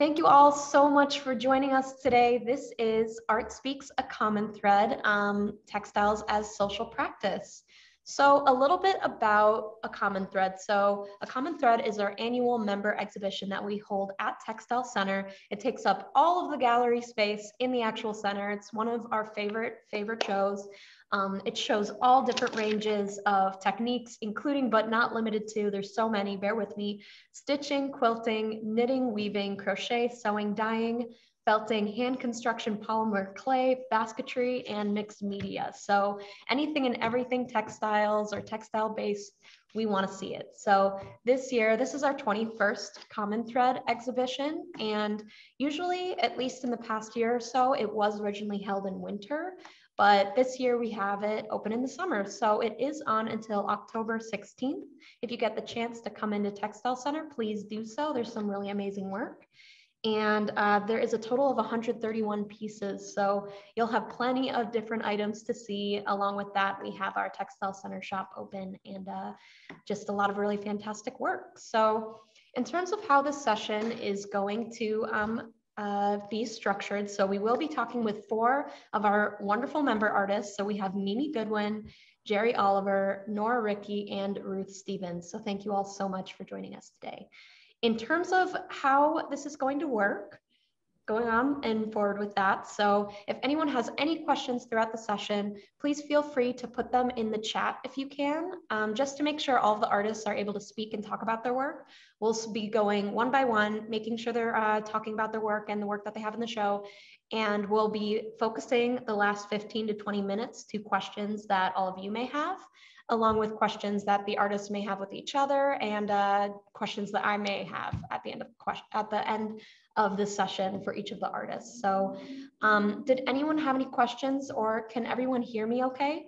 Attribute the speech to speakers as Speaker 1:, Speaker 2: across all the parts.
Speaker 1: Thank you all so much for joining us today. This is Art Speaks a Common Thread, um, Textiles as Social Practice. So a little bit about a common thread. So a common thread is our annual member exhibition that we hold at Textile Center. It takes up all of the gallery space in the actual center. It's one of our favorite, favorite shows. Um, it shows all different ranges of techniques, including but not limited to, there's so many, bear with me, stitching, quilting, knitting, weaving, crochet, sewing, dyeing, felting, hand construction, polymer clay, basketry, and mixed media. So anything and everything textiles or textile based, we want to see it. So this year, this is our 21st Common Thread exhibition. And usually, at least in the past year or so, it was originally held in winter. But this year we have it open in the summer. So it is on until October 16th. If you get the chance to come into Textile Center, please do so. There's some really amazing work. And uh, there is a total of 131 pieces. So you'll have plenty of different items to see. Along with that, we have our Textile Center shop open and uh, just a lot of really fantastic work. So in terms of how this session is going to um, uh, be structured. So we will be talking with four of our wonderful member artists. So we have Mimi Goodwin, Jeri Oliver, Nora Rickey, and Ruth Stevens. So thank you all so much for joining us today. In terms of how this is going to work, going on and forward with that. So if anyone has any questions throughout the session, please feel free to put them in the chat if you can, um, just to make sure all the artists are able to speak and talk about their work. We'll be going one by one, making sure they're uh, talking about their work and the work that they have in the show. And we'll be focusing the last 15 to 20 minutes to questions that all of you may have along with questions that the artists may have with each other and uh, questions that I may have at the end of question at the end of the session for each of the artists. So um, did anyone have any questions or can everyone hear me okay?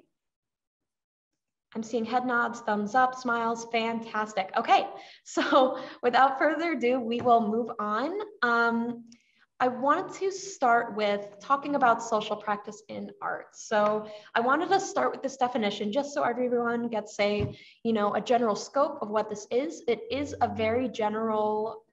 Speaker 1: I'm seeing head nods, thumbs up, smiles, fantastic. Okay, so without further ado, we will move on. Um, I wanted to start with talking about social practice in art. So I wanted to start with this definition just so everyone gets a, you know, a general scope of what this is. It is a very general,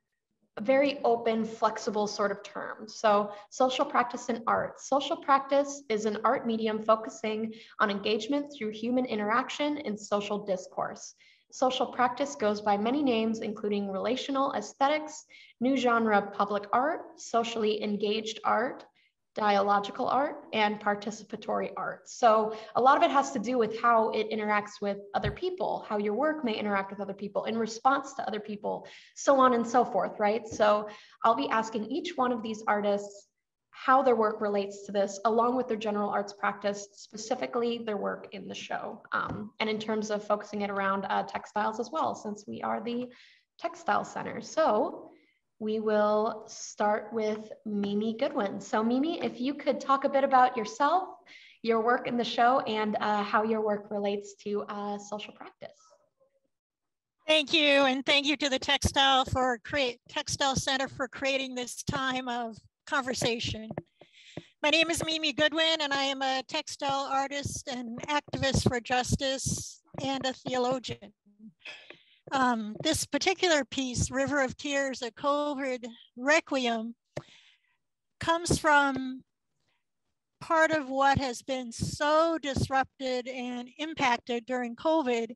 Speaker 1: very open, flexible sort of term. So social practice in art. Social practice is an art medium focusing on engagement through human interaction and social discourse. Social practice goes by many names, including relational aesthetics, new genre public art, socially engaged art, dialogical art, and participatory art. So a lot of it has to do with how it interacts with other people, how your work may interact with other people in response to other people, so on and so forth, right? So I'll be asking each one of these artists how their work relates to this, along with their general arts practice, specifically their work in the show. Um, and in terms of focusing it around uh, textiles as well, since we are the textile center. So we will start with Mimi Goodwin. So Mimi, if you could talk a bit about yourself, your work in the show, and uh, how your work relates to uh, social practice.
Speaker 2: Thank you, and thank you to the Textile for create Textile Center for creating this time of conversation. My name is Mimi Goodwin, and I am a textile artist and activist for justice and a theologian. Um, this particular piece, River of Tears, a COVID requiem, comes from part of what has been so disrupted and impacted during COVID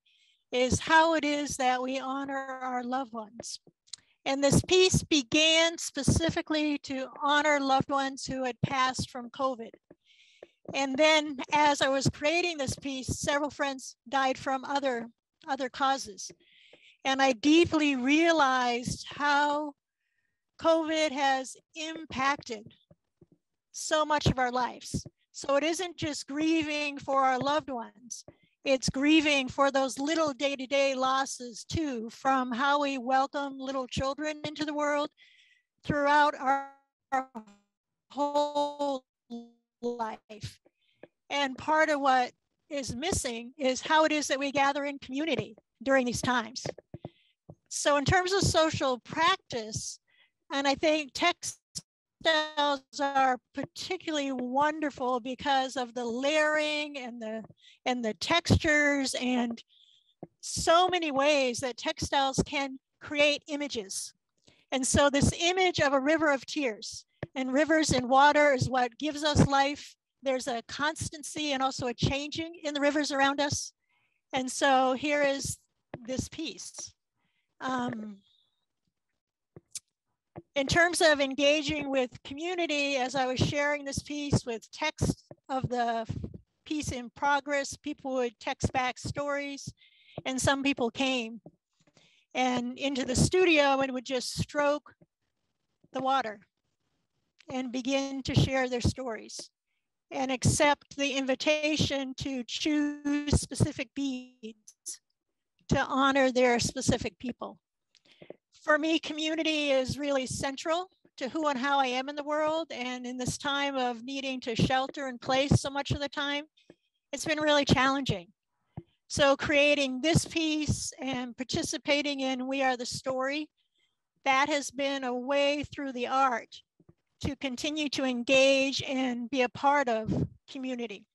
Speaker 2: is how it is that we honor our loved ones. And this piece began specifically to honor loved ones who had passed from COVID. And then as I was creating this piece, several friends died from other, other causes. And I deeply realized how COVID has impacted so much of our lives. So it isn't just grieving for our loved ones, it's grieving for those little day-to-day losses too, from how we welcome little children into the world throughout our, our whole life. And part of what is missing is how it is that we gather in community during these times. So in terms of social practice, and I think text textiles are particularly wonderful because of the layering and the and the textures and so many ways that textiles can create images. And so this image of a river of tears and rivers and water is what gives us life. There's a constancy and also a changing in the rivers around us. And so here is this piece. Um, in terms of engaging with community, as I was sharing this piece with text of the piece in progress, people would text back stories and some people came and into the studio and would just stroke the water and begin to share their stories and accept the invitation to choose specific beads to honor their specific people. For me, community is really central to who and how I am in the world. And in this time of needing to shelter in place so much of the time, it's been really challenging. So creating this piece and participating in We Are the Story, that has been a way through the art to continue to engage and be a part of community.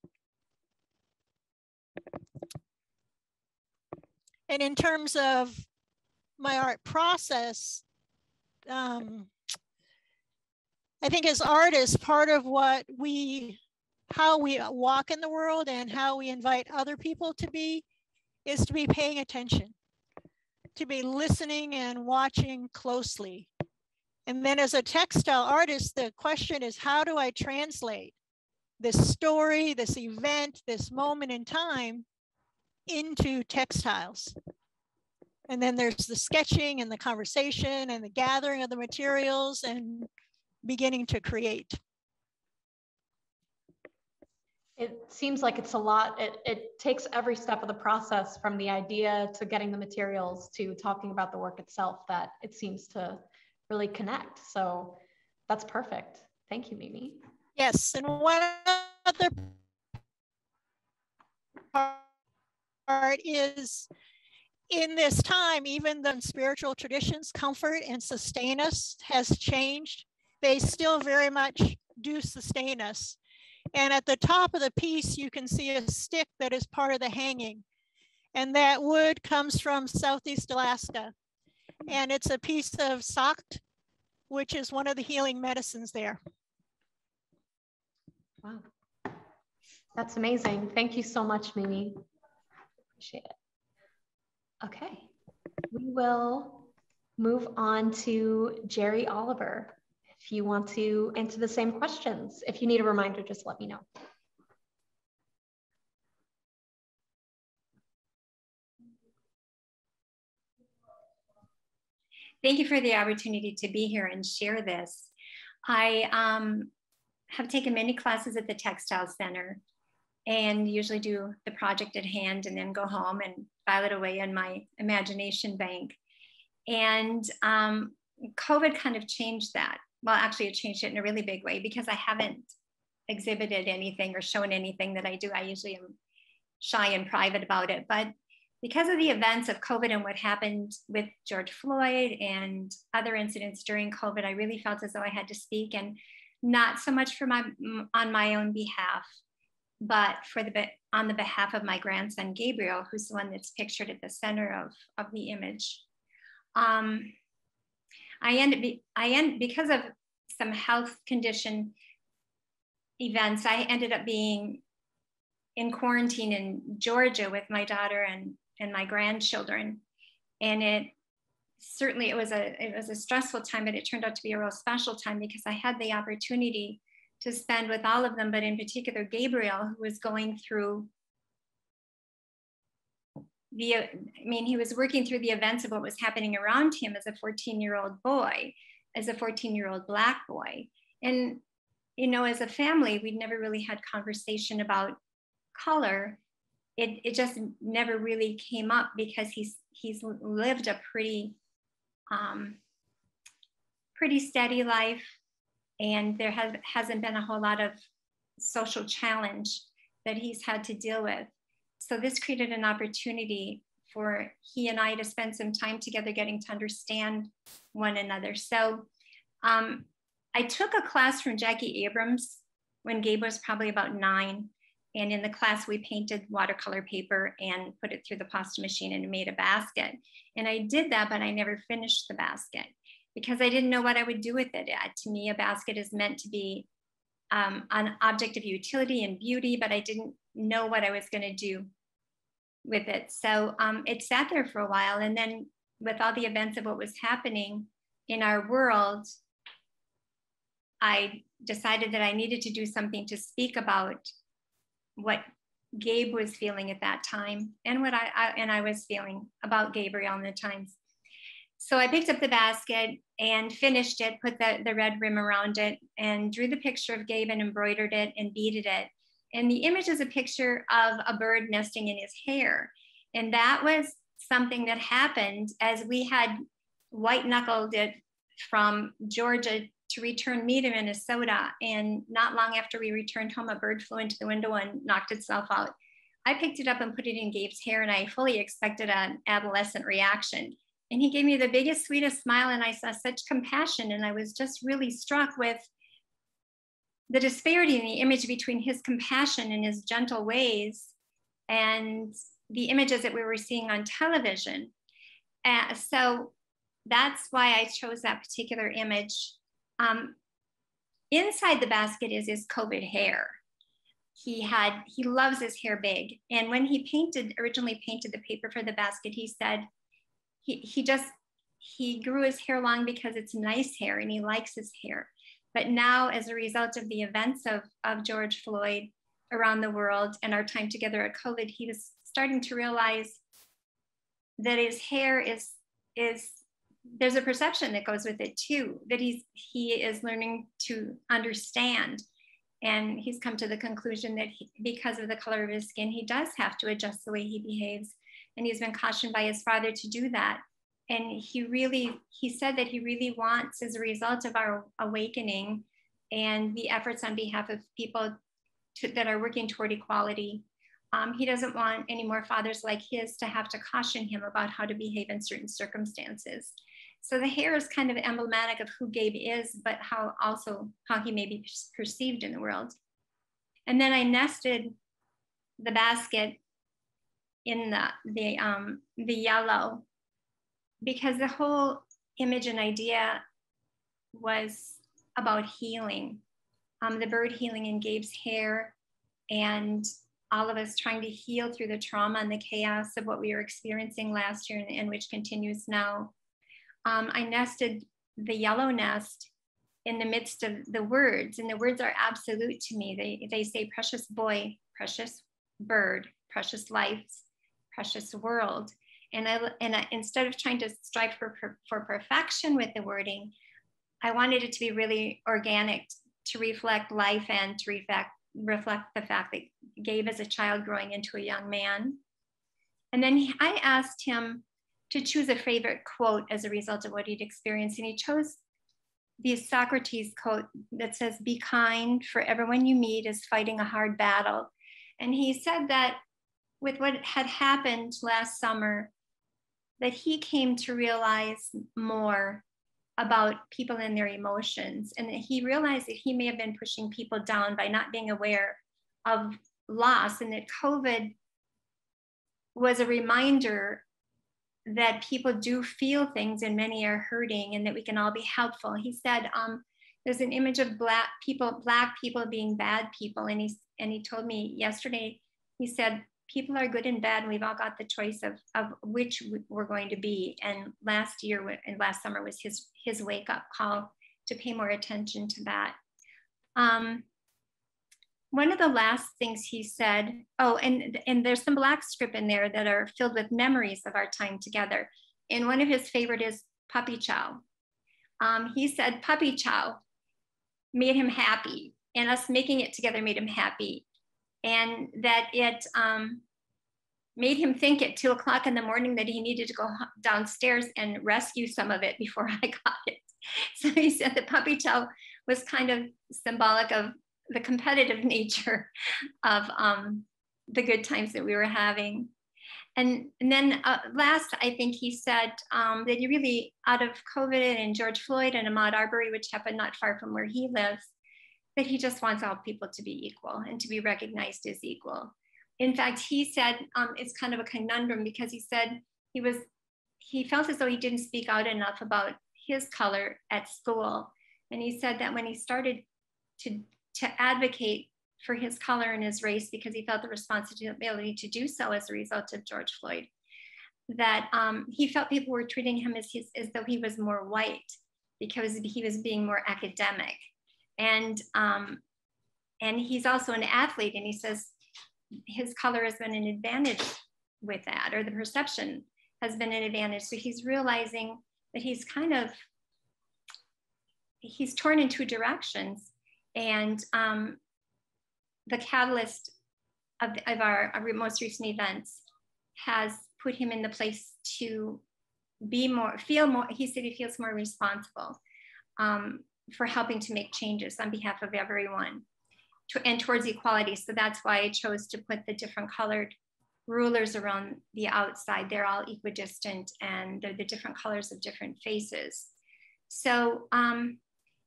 Speaker 2: And in terms of my art process, um, I think as artists, part of what we, how we walk in the world and how we invite other people to be is to be paying attention, to be listening and watching closely. And then as a textile artist, the question is how do I translate this story, this event, this moment in time into textiles? And then there's the sketching and the conversation and the gathering of the materials and beginning to create.
Speaker 1: It seems like it's a lot. It, it takes every step of the process from the idea to getting the materials to talking about the work itself that it seems to really connect. So that's perfect. Thank you, Mimi.
Speaker 2: Yes, and one other part is in this time, even the spiritual traditions comfort and sustain us has changed. They still very much do sustain us. And at the top of the piece, you can see a stick that is part of the hanging. And that wood comes from Southeast Alaska and it's a piece of Sakt, which is one of the healing medicines there.
Speaker 1: Wow, that's amazing. Thank you so much, Mimi. Appreciate it. Okay, we will move on to Jeri Oliver. If you want to answer the same questions, if you need a reminder, just let me know.
Speaker 3: Thank you for the opportunity to be here and share this. I um, have taken many classes at the Textile Center and usually do the project at hand and then go home and file it away in my imagination bank. And um, COVID kind of changed that. Well, actually, it changed it in a really big way because I haven't exhibited anything or shown anything that I do. I usually am shy and private about it. But because of the events of COVID and what happened with George Floyd and other incidents during COVID, I really felt as though I had to speak and not so much for my on my own behalf, but for the on the behalf of my grandson Gabriel, who's the one that's pictured at the center of, of the image. Um, I ended I end because of some health condition events. I ended up being in quarantine in Georgia with my daughter and and my grandchildren. And it certainly it was a it was a stressful time, but it turned out to be a real special time because I had the opportunity to spend with all of them, but in particular Gabriel, who was going through the I mean, he was working through the events of what was happening around him as a 14-year-old boy, as a 14-year-old black boy. And you know, as a family, we'd never really had conversation about color it, it just never really came up because he's he's lived a pretty um, pretty steady life and there has, hasn't been a whole lot of social challenge that he's had to deal with. So this created an opportunity for he and i to spend some time together getting to understand one another. So um, i took a class from jackie abrams when gabe was probably about nine. And in the class, we painted watercolor paper and put it through the pasta machine and made a basket. And I did that, but I never finished the basket because I didn't know what I would do with it. Uh, to me, a basket is meant to be um, an object of utility and beauty, but I didn't know what I was going to do with it. So um, it sat there for a while. And then, with all the events of what was happening in our world, I decided that I needed to do something to speak about what Gabe was feeling at that time and what I, I and I was feeling about Gabriel in the times. So I picked up the basket and finished it, put the, the red rim around it, and drew the picture of Gabe and embroidered it and beaded it. And the image is a picture of a bird nesting in his hair. And that was something that happened as we had white knuckled it from Georgia to return me to Minnesota. And not long after we returned home, a bird flew into the window and knocked itself out. I picked it up and put it in Gabe's hair, and I fully expected an adolescent reaction. And he gave me the biggest, sweetest smile, and I saw such compassion. And I was just really struck with the disparity in the image between his compassion and his gentle ways and the images that we were seeing on television. Uh, so that's why I chose that particular image. Um, inside the basket is his COVID hair. He had, he loves his hair big. And when he painted, originally painted the paper for the basket, he said, he, he just, he grew his hair long because it's nice hair and he likes his hair. But now, as a result of the events of, of George Floyd around the world and our time together at COVID, he was starting to realize that his hair is, is there's a perception that goes with it too, that he's, he is learning to understand. And he's come to the conclusion that he, because of the color of his skin, he does have to adjust the way he behaves. And he's been cautioned by his father to do that. And he really he said that he really wants as a result of our awakening and the efforts on behalf of people to, that are working toward equality um, he doesn't want any more fathers like his to have to caution him about how to behave in certain circumstances. So the hair is kind of emblematic of who gabe is but how also how he may be perceived in the world. And then i nested the basket in the the um the yellow because the whole image and idea was about healing. Um, the bird healing in Gabe's hair, and all of us trying to heal through the trauma and the chaos of what we were experiencing last year and, and which continues now. Um, I nested the yellow nest in the midst of the words, and the words are absolute to me. They, they say, precious boy, precious bird, precious life, precious world. And I and I, instead of trying to strive for, for perfection with the wording, I wanted it to be really organic to reflect life and to reflect reflect the fact that Gabe is a child growing into a young man. And then he, I asked him to choose a favorite quote as a result of what he'd experienced, and he chose the Socrates quote that says, "Be kind, for everyone you meet is fighting a hard battle." And he said that with what had happened last summer, that he came to realize more about people and their emotions. And that he realized that he may have been pushing people down by not being aware of loss, and that COVID was a reminder that people do feel things and many are hurting and that we can all be helpful. He said, um, there's an image of black people, black people being bad people. And he, and he told me yesterday, he said, people are good and bad and we've all got the choice of, of which we're going to be. And last year and last summer was his his wake up call to pay more attention to that. Um, one of the last things he said oh and and there's some black script in there that are filled with memories of our time together. And one of his favorite is puppy chow. Um, he said puppy chow made him happy and us making it together made him happy and that it um, made him think at two o'clock in the morning that he needed to go downstairs and rescue some of it before I got it. So he said the puppy chow was kind of symbolic of the competitive nature of um, the good times that we were having. And, and then uh, last, I think he said um, that you really, out of COVID and George Floyd and Ahmaud Arbery, which happened not far from where he lives, that he just wants all people to be equal and to be recognized as equal. In fact, he said um, it's kind of a conundrum because he said he was he felt as though he didn't speak out enough about his color at school. And he said that when he started to, to advocate for his color and his race because he felt the responsibility to do so as a result of George Floyd, that um, he felt people were treating him as, his, as though he was more white because he was being more academic. And, um, and he's also an athlete, and he says his color has been an advantage with that, or the perception has been an advantage. So he's realizing that he's kind of he's torn in two directions, and um, the catalyst of, of our, our most recent events has put him in the place to be more, feel more, he said he feels more responsible um, for helping to make changes on behalf of everyone to, and towards equality. So that's why I chose to put the different colored rulers around the outside. They're all equidistant and they're the different colors of different faces. So um,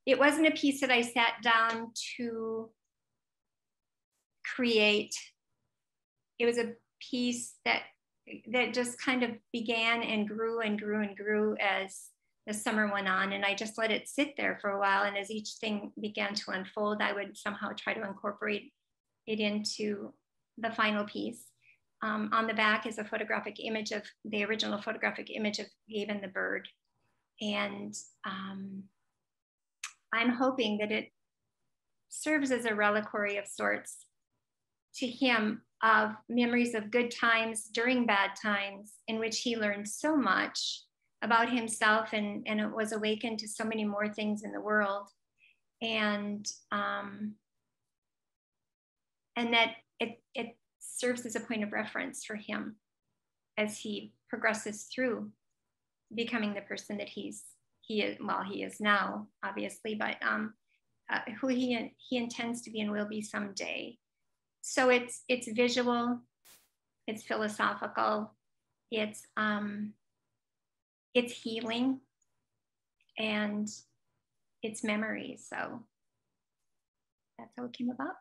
Speaker 3: it wasn't a piece that I sat down to create. It was a piece that that just kind of began and grew and grew and grew as the summer went on and i just let it sit there for a while and as each thing began to unfold i would somehow try to incorporate it into the final piece. Um, on the back is a photographic image of the original photographic image of Gaben the bird. And um, i'm hoping that it serves as a reliquary of sorts to him of memories of good times during bad times in which he learned so much about himself and, and it was awakened to so many more things in the world. And um, and that it, it serves as a point of reference for him as he progresses through becoming the person that he's he is well he is now obviously but um, uh, who he he intends to be and will be someday. So it's it's visual, it's philosophical, it's um, it's healing, and it's memories. So that's how it came about.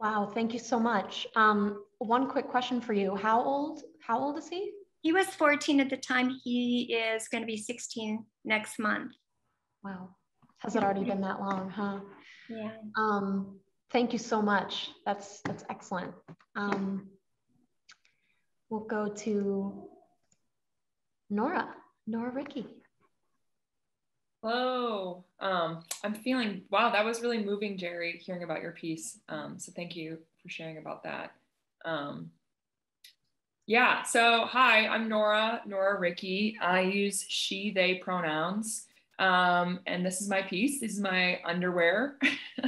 Speaker 1: Wow, thank you so much. Um, one quick question for you: How old? How old is he?
Speaker 3: He was 14 at the time. He is going to be 16 next month.
Speaker 1: Wow, has it already been that long, huh?
Speaker 3: Yeah.
Speaker 1: Um, Thank you so much. That's that's excellent. Um, we'll go to Nora, Nora Rickey.
Speaker 4: Hello. Um, I'm feeling, wow, that was really moving, Jeri, hearing about your piece. Um, so thank you for sharing about that. Um, yeah, so hi, I'm Nora, Nora Rickey. I use she, they pronouns. Um, and this is my piece. This is my underwear.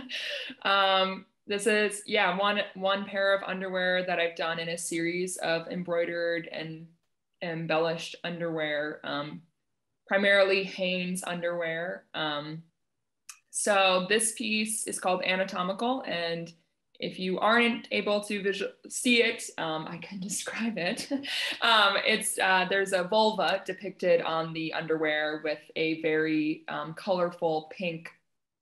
Speaker 4: um, this is yeah one one pair of underwear that I've done in a series of embroidered and embellished underwear, um, primarily Hanes underwear. Um, so this piece is called Anatomical, and if you aren't able to visual see it, um, I can describe it. um, it's uh, there's a vulva depicted on the underwear with a very um, colorful pink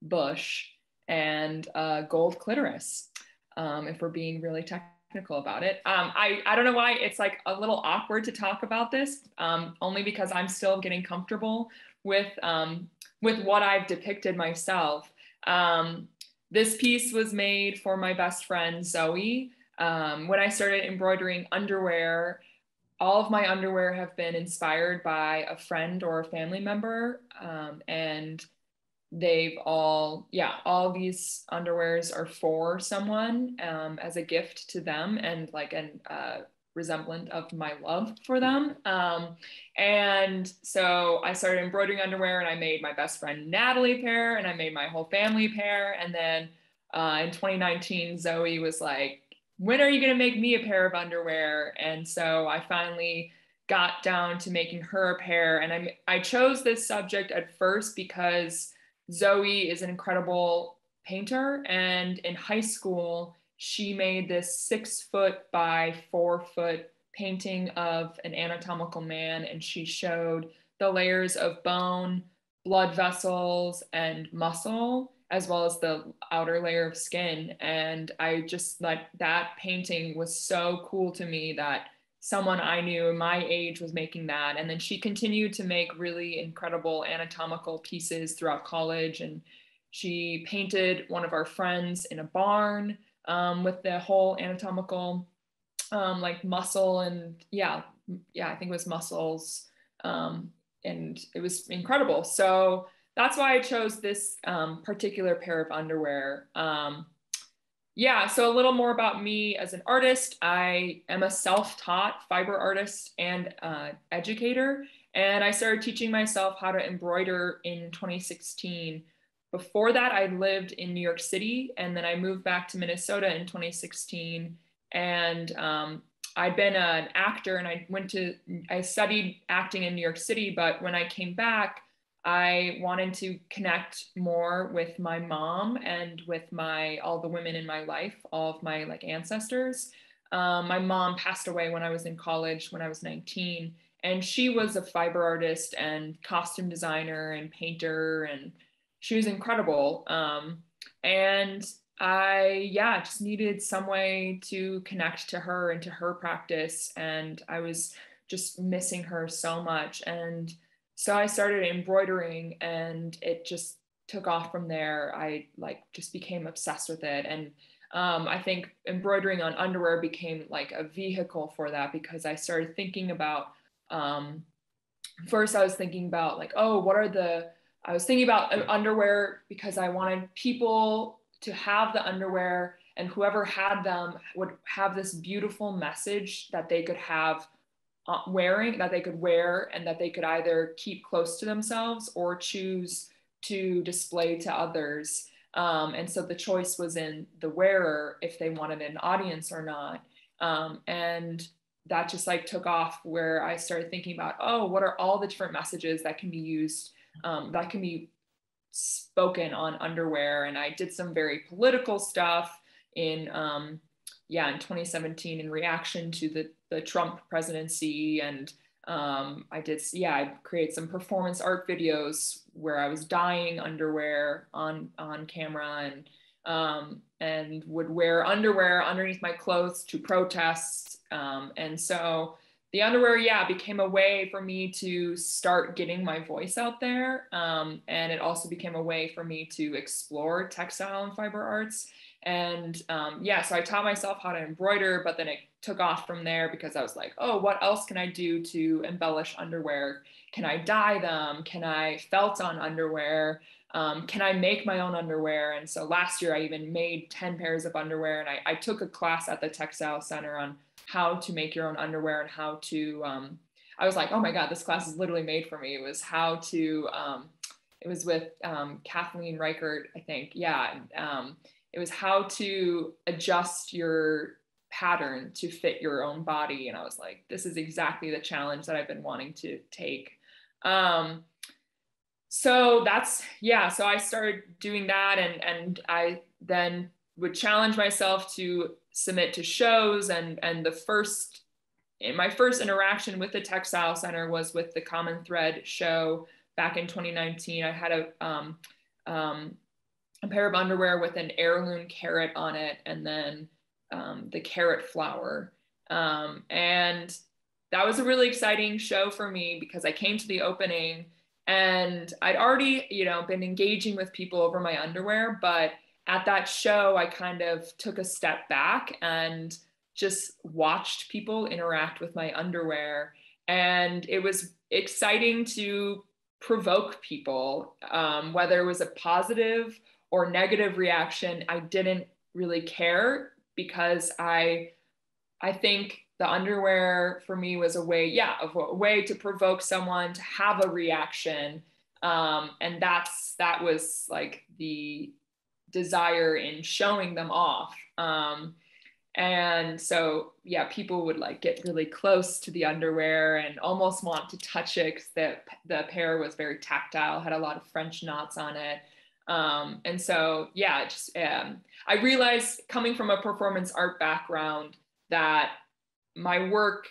Speaker 4: bush and a gold clitoris. Um, if we're being really technical about it, um, I I don't know why it's like a little awkward to talk about this, um, only because I'm still getting comfortable with with what I've depicted myself. Um, this piece was made for my best friend, Zoe. Um, when I started embroidering underwear, all of my underwear have been inspired by a friend or a family member. Um, and they've all, yeah, all these underwears are for someone um, as a gift to them and like an uh, of my love for them. Um, and so I started embroidering underwear and I made my best friend Natalie pair and I made my whole family pair. And then uh, in 2019, Zoe was like, when are you going to make me a pair of underwear? And so I finally got down to making her a pair. And I, I chose this subject at first because Zoe is an incredible painter. And in high school, she made this six foot by four foot painting of an anatomical man, and she showed the layers of bone, blood vessels, and muscle, as well as the outer layer of skin. And I just like that painting was so cool to me that someone I knew my age was making that. And then she continued to make really incredible anatomical pieces throughout college. And she painted one of our friends in a barn um, with the whole anatomical um, like muscle and yeah, yeah, I think it was muscles. Um, and it was incredible. So that's why I chose this um, particular pair of underwear. Um, yeah, so a little more about me as an artist. I am a self taught fiber artist and uh, educator, and I started teaching myself how to embroider in 2016. Before that, I lived in New York City, and then I moved back to Minnesota in 2016. And um, I'd been an actor and I went to, I studied acting in New York City, but when I came back, I wanted to connect more with my mom and with my all the women in my life, all of my like ancestors. Um, my mom passed away when I was in college when I was 19, and she was a fiber artist and costume designer and painter, and she was incredible. Um, and I yeah just needed some way to connect to her and to her practice, and I was just missing her so much and so I started embroidering and it just took off from there. I like just became obsessed with it. And um, I think embroidering on underwear became like a vehicle for that because I started thinking about, um, first I was thinking about like, oh, what are the, I was thinking about underwear because I wanted people to have the underwear and whoever had them would have this beautiful message that they could have wearing that they could wear and that they could either keep close to themselves or choose to display to others. Um, and so the choice was in the wearer if they wanted an audience or not. Um, and that just like took off where I started thinking about, oh, what are all the different messages that can be used, um, that can be spoken on underwear? And I did some very political stuff in, um, yeah, in 2017 in reaction to the the Trump presidency and um, I did, yeah, I create some performance art videos where I was dyeing underwear on on camera and um, and would wear underwear underneath my clothes to protest. Um, and so the underwear, yeah, became a way for me to start getting my voice out there. Um, and it also became a way for me to explore textile and fiber arts and um, yeah, so I taught myself how to embroider, but then it took off from there because I was like, oh, what else can I do to embellish underwear? Can I dye them? Can I felt on underwear? Um, can I make my own underwear? And so last year I even made 10 pairs of underwear and I, I took a class at the Textile Center on how to make your own underwear and how to, um, I was like, oh my God, this class is literally made for me. It was how to, um, it was with um, Kathleen Reichert, I think. Yeah. It was how to adjust your pattern to fit your own body. And i was like this is exactly the challenge that i've been wanting to take. Um, so that's yeah so i started doing that. And and i then would challenge myself to submit to shows. And and the first in my first interaction with the textile center was with the common thread show back in 2019 i had a um, um, a pair of underwear with an heirloom carrot on it and then um, the carrot flower. Um, and that was a really exciting show for me because I came to the opening and I'd already, you know, been engaging with people over my underwear, but at that show, I kind of took a step back and just watched people interact with my underwear. And it was exciting to provoke people, um, whether it was a positive or negative reaction, I didn't really care because I I think the underwear for me was a way, yeah, of a way to provoke someone to have a reaction. Um, and that's that was like the desire in showing them off. Um, and so yeah, people would like get really close to the underwear and almost want to touch it because the the pair was very tactile, had a lot of French knots on it. Um, and so, yeah, just um, I realized coming from a performance art background that my work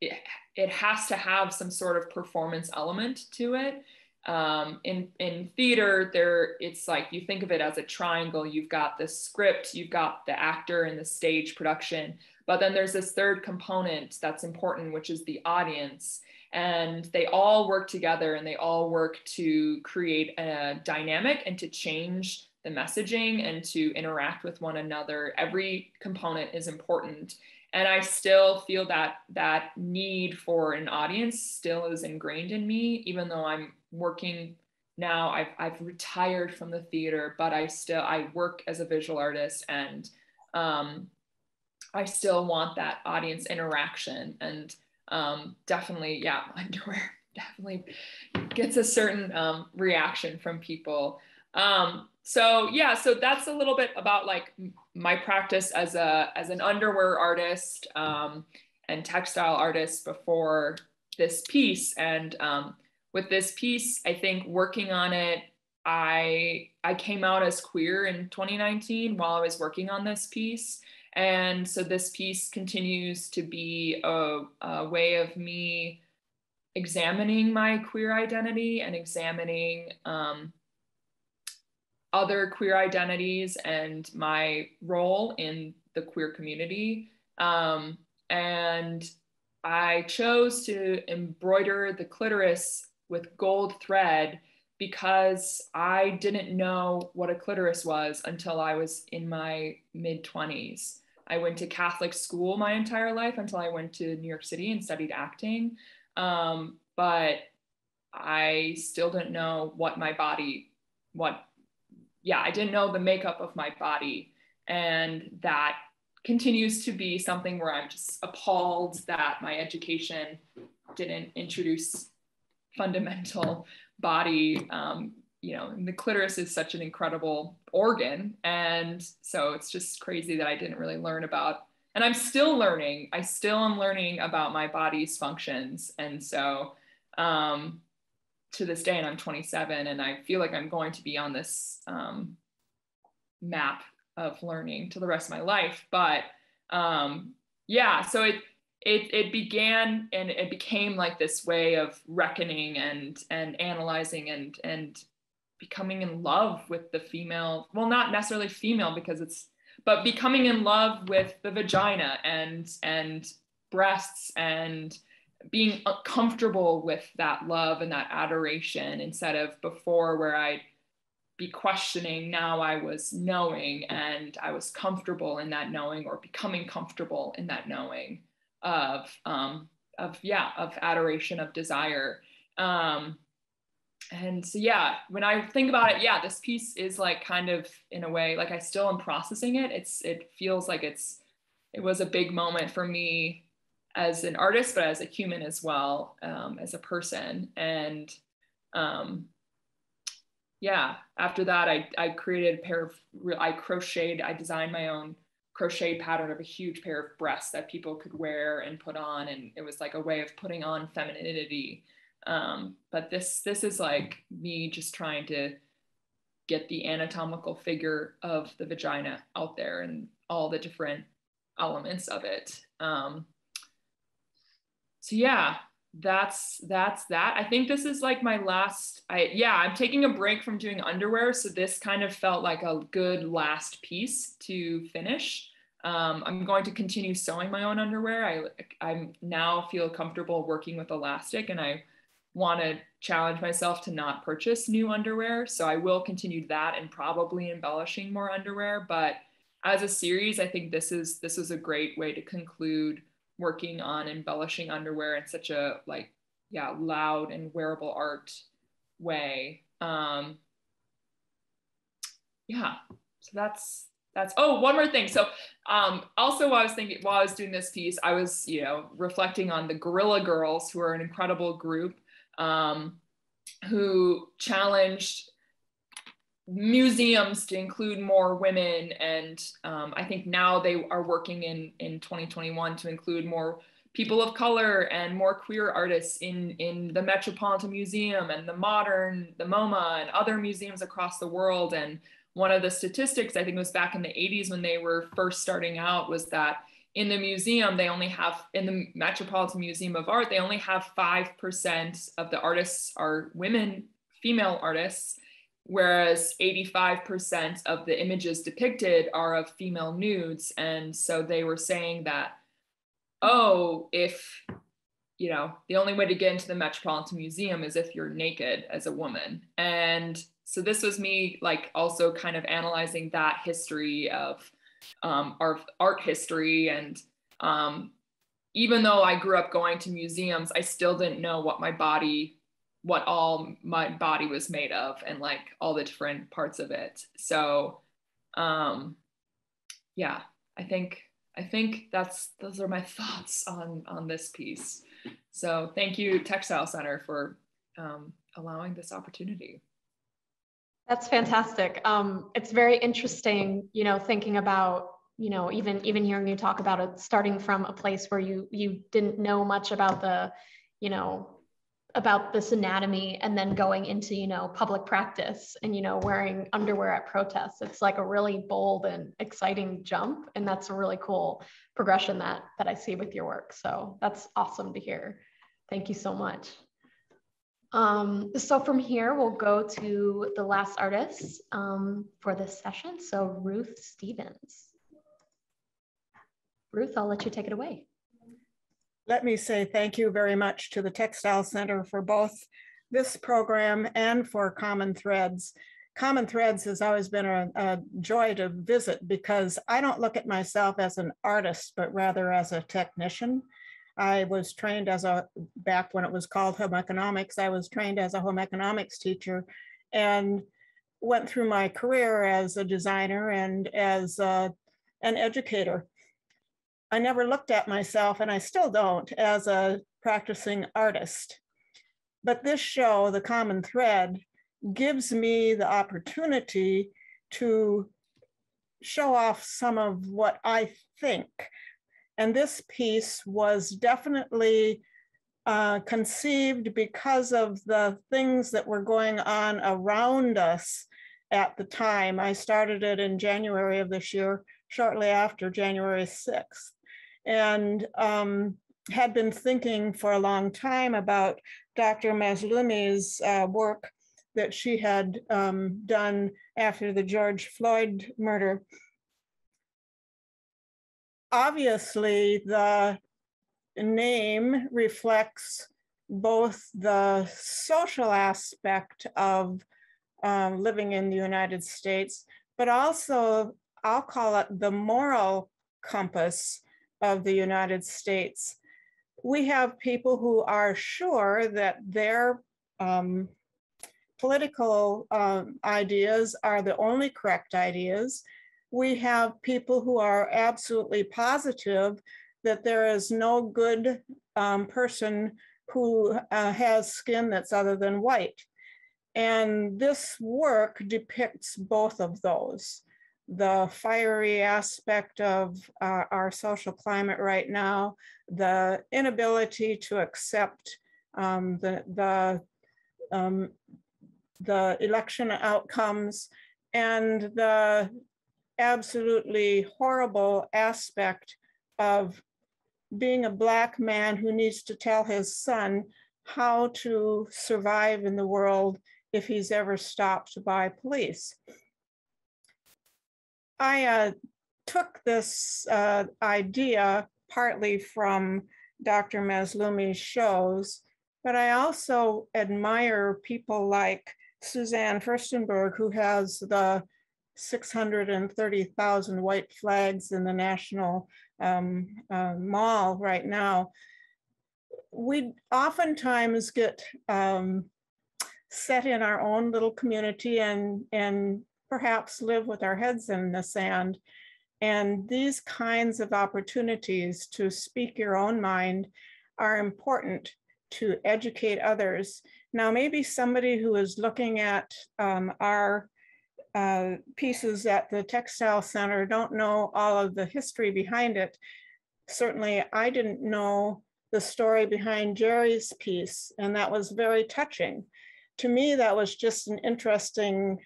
Speaker 4: it, it has to have some sort of performance element to it. Um, in in theater, there it's like you think of it as a triangle. You've got the script, you've got the actor and the stage production, But then there's this third component that's important, which is the audience. And they all work together and they all work to create a dynamic and to change the messaging and to interact with one another. Every component is important. And I still feel that that need for an audience still is ingrained in me, even though I'm working now I've, I've retired from the theater but i still i work as a visual artist and um, i still want that audience interaction and um, definitely yeah underwear definitely gets a certain um, reaction from people um, so yeah so that's a little bit about like my practice as a as an underwear artist um, and textile artist before this piece and um, with this piece, I think working on it, I I came out as queer in 2019 while I was working on this piece. And so this piece continues to be a, a way of me examining my queer identity and examining um, other queer identities and my role in the queer community. Um, and I chose to embroider the clitoris with gold thread because I didn't know what a clitoris was until I was in my mid 20s. I went to Catholic school my entire life until I went to New York City and studied acting. Um, but I still didn't know what my body, what, yeah, I didn't know the makeup of my body. And that continues to be something where I'm just appalled that my education didn't introduce fundamental body um, you know the clitoris is such an incredible organ. And so it's just crazy that i didn't really learn about and i'm still learning. I still am learning about my body's functions. And so um, to this day and i'm 27 and i feel like i'm going to be on this um, map of learning to the rest of my life. But um, yeah so it it, it began and it became like this way of reckoning and and analyzing and and becoming in love with the female well not necessarily female because it's but becoming in love with the vagina and and breasts and being comfortable with that love and that adoration instead of before where i'd be questioning now i was knowing and i was comfortable in that knowing or becoming comfortable in that knowing of um, of yeah of adoration of desire. Um, and so yeah when i think about it yeah this piece is like kind of in a way like i still am processing it. It's it feels like it's it was a big moment for me as an artist but as a human as well um, as a person. And um, yeah after that I, I created a pair of i crocheted i designed my own crochet pattern of a huge pair of breasts that people could wear and put on. And it was like a way of putting on femininity um, but this this is like me just trying to get the anatomical figure of the vagina out there and all the different elements of it. Um, so yeah that's that's that. I think this is like my last i yeah i'm taking a break from doing underwear. So this kind of felt like a good last piece to finish. Um, i'm going to continue sewing my own underwear. I I'm now feel comfortable working with elastic and i want to challenge myself to not purchase new underwear. So i will continue that and probably embellishing more underwear. But as a series i think this is this is a great way to conclude working on embellishing underwear in such a like yeah loud and wearable art way. Um yeah so that's that's oh one more thing. So um also while i was thinking while i was doing this piece i was you know reflecting on the Guerrilla Girls who are an incredible group um who challenged museums to include more women. And um, i think now they are working in in 2021 to include more people of color and more queer artists in in the metropolitan museum and the modern the moma and other museums across the world. And one of the statistics i think was back in the 80s when they were first starting out was that in the museum they only have in the metropolitan museum of art they only have 5% of the artists are women female artists whereas 85% of the images depicted are of female nudes. And so they were saying that, oh, if, you know, the only way to get into the Metropolitan Museum is if you're naked as a woman. And so this was me like also kind of analyzing that history of um, our art history and um, even though I grew up going to museums, I still didn't know what my body, what all my body was made of and like all the different parts of it. So um yeah, I think I think that's those are my thoughts on on this piece. So thank you Textile Center for um, allowing this opportunity.
Speaker 1: That's fantastic. Um, it's very interesting, you know, thinking about you know even even hearing you talk about it starting from a place where you you didn't know much about the you know about this anatomy and then going into you know public practice and you know wearing underwear at protests. It's like a really bold and exciting jump. And that's a really cool progression that that i see with your work. So that's awesome to hear. Thank you so much um, so from here we'll go to the last artist um, for this session so ruth stevens Ruth, I'll let you take it away.
Speaker 5: Let me say thank you very much to the Textile Center for both this program and for Common Threads. Common Threads has always been a, a, joy to visit because I don't look at myself as an artist, but rather as a technician. I was trained as a, back when it was called home economics, I was trained as a home economics teacher and went through my career as a designer and as a, an educator. I never looked at myself, and I still don't, as a practicing artist. But this show, The Common Thread, gives me the opportunity to show off some of what I think. And this piece was definitely uh, conceived because of the things that were going on around us at the time. I started it in January of this year, shortly after January 6th and um, had been thinking for a long time about Dr. Maslumi's uh, work that she had um, done after the George Floyd murder. Obviously, the name reflects both the social aspect of um, living in the United States, but also I'll call it the moral compass of the United States. We have people who are sure that their um, political um, ideas are the only correct ideas. We have people who are absolutely positive that there is no good um, person who uh, has skin that's other than white. And this work depicts both of those the fiery aspect of uh, our social climate right now, the inability to accept um, the, the, um, the election outcomes, and the absolutely horrible aspect of being a Black man who needs to tell his son how to survive in the world if he's ever stopped by police. I uh, took this uh, idea partly from Dr. Maslumi's shows, but I also admire people like Suzanne Firstenberg, who has the 630,000 white flags in the National um, uh, Mall right now. We oftentimes get um, set in our own little community and, and perhaps live with our heads in the sand. And these kinds of opportunities to speak your own mind are important to educate others. Now, maybe somebody who is looking at um, our uh, pieces at the Textile Center don't know all of the history behind it. Certainly, I didn't know the story behind Jeri's piece, and that was very touching. To me, that was just an interesting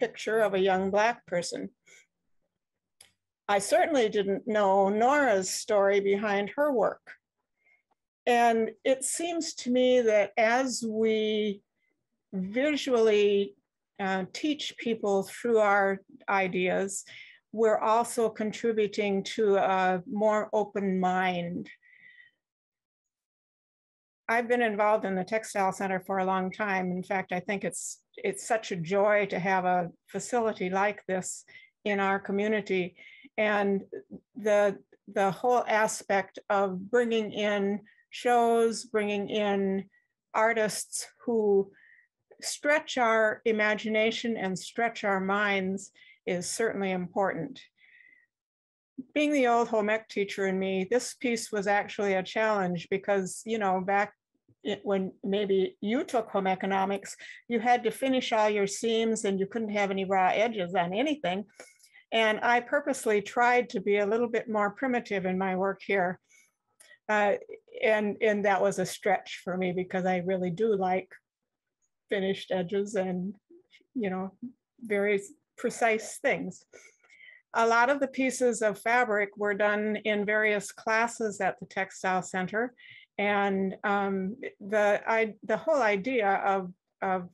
Speaker 5: picture of a young Black person. I certainly didn't know Nora's story behind her work. And it seems to me that as we visually uh, teach people through our ideas, we're also contributing to a more open mind. I've been involved in the Textile Center for a long time. In fact, I think it's it's such a joy to have a facility like this in our community. And the, the whole aspect of bringing in shows, bringing in artists who stretch our imagination and stretch our minds is certainly important. Being the old home ec teacher in me, this piece was actually a challenge because, you know, back when maybe you took home economics, you had to finish all your seams and you couldn't have any raw edges on anything. And I purposely tried to be a little bit more primitive in my work here. Uh, and, and that was a stretch for me because I really do like finished edges and, you know, very precise things. A lot of the pieces of fabric were done in various classes at the Textile Center. And um, the, I, the whole idea of, of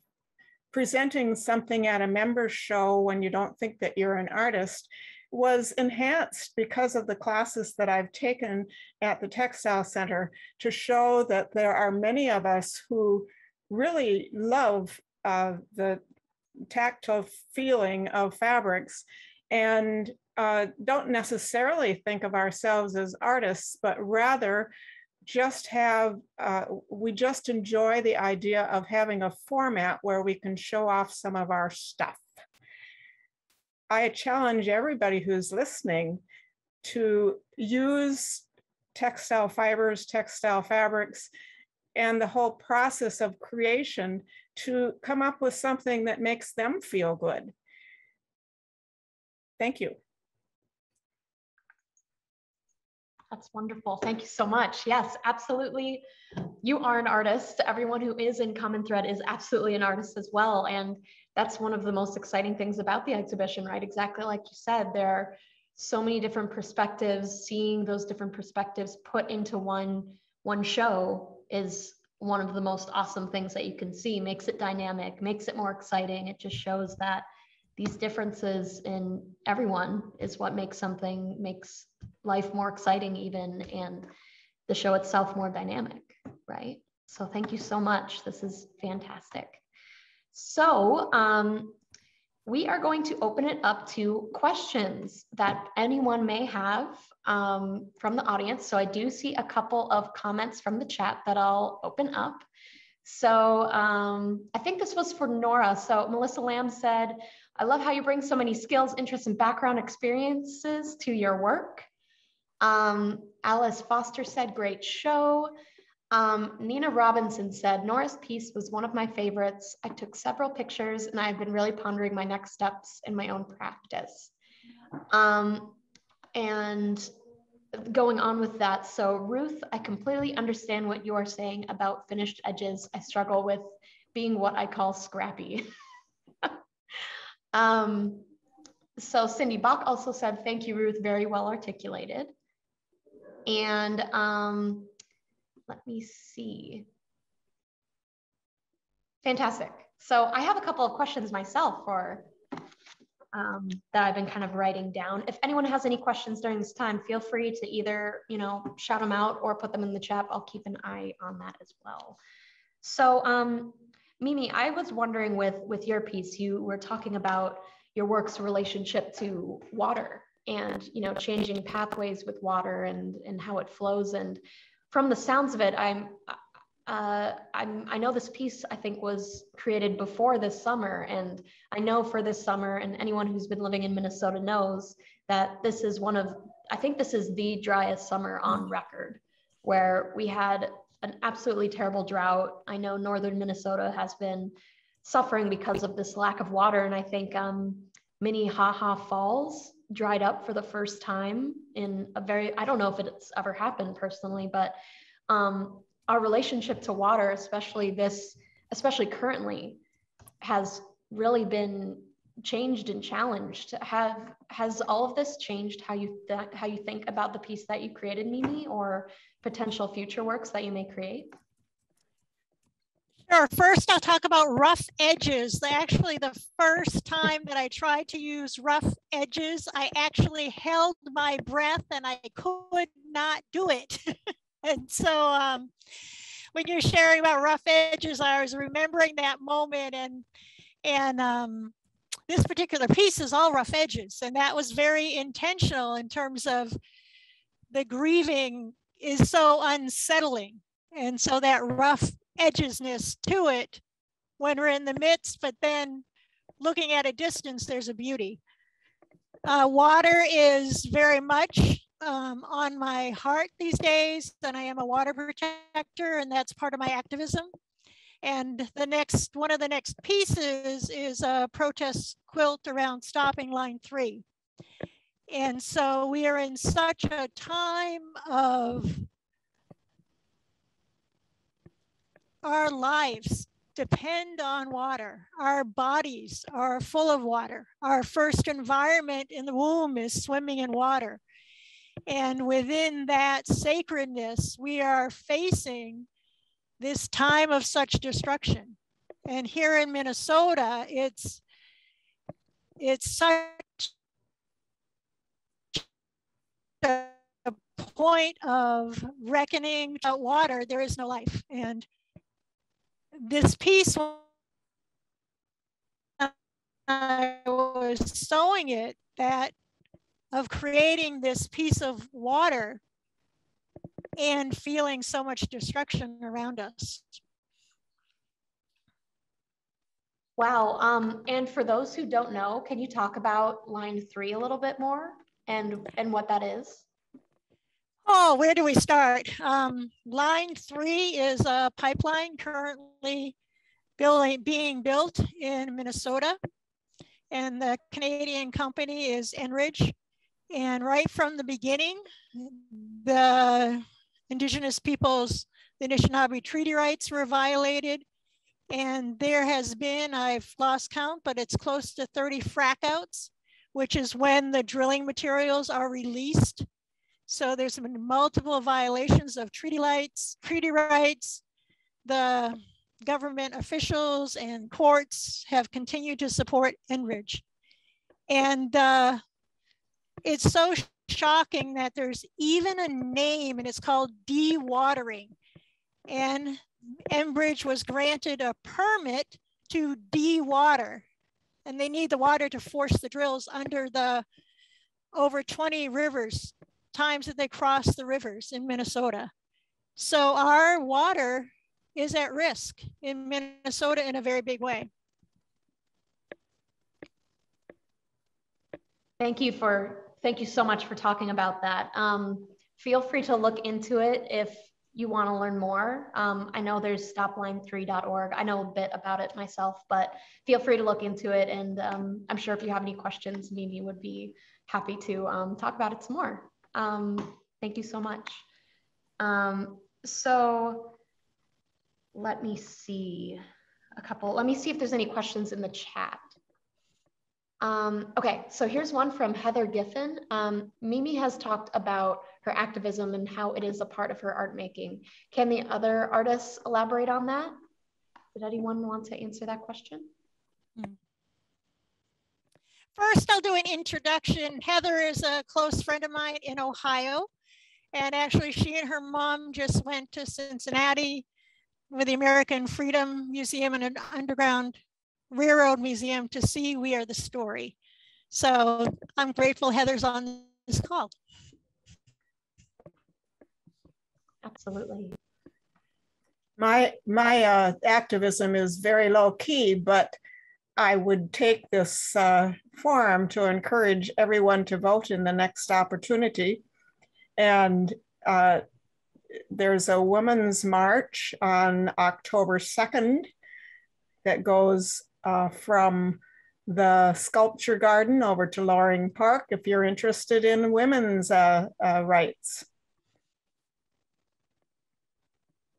Speaker 5: presenting something at a member show when you don't think that you're an artist was enhanced because of the classes that I've taken at the Textile Center to show that there are many of us who really love uh, the tactile feeling of fabrics and uh, don't necessarily think of ourselves as artists, but rather just have, uh, we just enjoy the idea of having a format where we can show off some of our stuff. I challenge everybody who's listening to use textile fibers, textile fabrics, and the whole process of creation to come up with something that makes them feel good. Thank you.
Speaker 1: That's wonderful. Thank you so much. Yes, absolutely. You are an artist. Everyone who is in Common Thread is absolutely an artist as well. And that's one of the most exciting things about the exhibition, right? Exactly like you said, there are so many different perspectives. Seeing those different perspectives put into one, one show is one of the most awesome things that you can see. Makes it dynamic, makes it more exciting. It just shows that these differences in everyone is what makes something makes life more exciting even and the show itself more dynamic right so thank you so much this is fantastic so um, we are going to open it up to questions that anyone may have um, from the audience so i do see a couple of comments from the chat that i'll open up so um, i think this was for nora so melissa lamb said I love how you bring so many skills, interests, and background experiences to your work. Um, Alice Foster said, great show. Um, Nina Robinson said, Nora's piece was one of my favorites. I took several pictures and I've been really pondering my next steps in my own practice. Um, and going on with that, so Ruth, I completely understand what you are saying about finished edges. I struggle with being what I call scrappy. Um, so Cindy Bach also said, thank you, Ruth, very well articulated. And um, let me see. Fantastic. So I have a couple of questions myself for um, that I've been kind of writing down. If anyone has any questions during this time, feel free to either, you know, shout them out or put them in the chat. I'll keep an eye on that as well. So um, Mimi, I was wondering with with your piece, you were talking about your work's relationship to water and you know changing pathways with water and and how it flows. And from the sounds of it, I'm uh, I'm, I know this piece I think was created before this summer, and I know for this summer, and anyone who's been living in Minnesota knows that this is one of I think this is the driest summer on record, where we had an absolutely terrible drought. I know northern Minnesota has been suffering because of this lack of water. And I think um, Minnehaha Falls dried up for the first time in a very, I don't know if it's ever happened personally, but um, our relationship to water, especially this, especially currently, has really been changed and challenged. Have has all of this changed how you th- how you think about the piece that you created, Mimi, or potential future works that you may create?
Speaker 2: Sure. First, I'll talk about rough edges. Actually, the first time that I tried to use rough edges, I actually held my breath and I could not do it. and so um, when you're sharing about rough edges, I was remembering that moment and and um, this particular piece is all rough edges. And that was very intentional in terms of the grieving is so unsettling. And so that rough edgesness to it when we're in the midst, but then looking at a distance, there's a beauty. Uh, water is very much um, on my heart these days, and I am a water protector, and that's part of my activism. And the next, one of the next pieces is a protest quilt around stopping line three. And so we are in such a time of our lives depend on water. Our bodies are full of water. Our first environment in the womb is swimming in water. And within that sacredness, we are facing this time of such destruction. And here in Minnesota, it's it's such a point of reckoning about water, there is no life. And this piece, I was sewing it, that of creating this piece of water and feeling so much destruction around us.
Speaker 1: Wow. Um, and for those who don't know, can you talk about line three a little bit more and, and what that is?
Speaker 2: Oh, where do we start? Um, line three is a pipeline currently building, being built in Minnesota. And the Canadian company is Enbridge. And right from the beginning, the Indigenous peoples, the Anishinaabe treaty rights were violated. And there has been, I've lost count, but it's close to 30 frac outs, which is when the drilling materials are released. So there's been multiple violations of treaty rights, treaty rights. The government officials and courts have continued to support Enbridge. And uh, it's so shocking that there's even a name and it's called dewatering. And Enbridge was granted a permit to dewater. And they need the water to force the drills under the over 20 rivers, times that they cross the rivers in Minnesota. So our water is at risk in Minnesota in a very big way.
Speaker 1: Thank you for thank you so much for talking about that. Um, feel free to look into it if you want to learn more. Um, I know there's stopline3.org. I know a bit about it myself, but feel free to look into it. And um, I'm sure if you have any questions, Mimi would be happy to um, talk about it some more. Um, thank you so much. Um, so let me see a couple. Let me see if there's any questions in the chat. Um, okay, so here's one from Heather Giffen. Um, Mimi has talked about her activism and how it is a part of her art making. Can the other artists elaborate on that? Did anyone want to answer that question? Hmm.
Speaker 2: First, I'll do an introduction. Heather is a close friend of mine in Ohio. And actually, she and her mom just went to Cincinnati with the American Freedom Museum and an underground Railroad Museum to see We Are the Story. So I'm grateful Heather's on this call.
Speaker 1: Absolutely.
Speaker 5: My, my uh, activism is very low key, but I would take this uh, forum to encourage everyone to vote in the next opportunity. And uh, there's a women's march on October 2nd that goes uh, from the sculpture garden over to Loring Park if you're interested in women's uh, uh, rights.